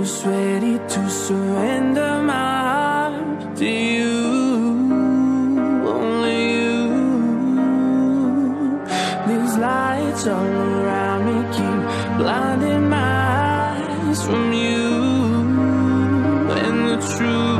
was ready to surrender my heart to you. Only you. These lights all around me keep blinding my eyes from you and the truth.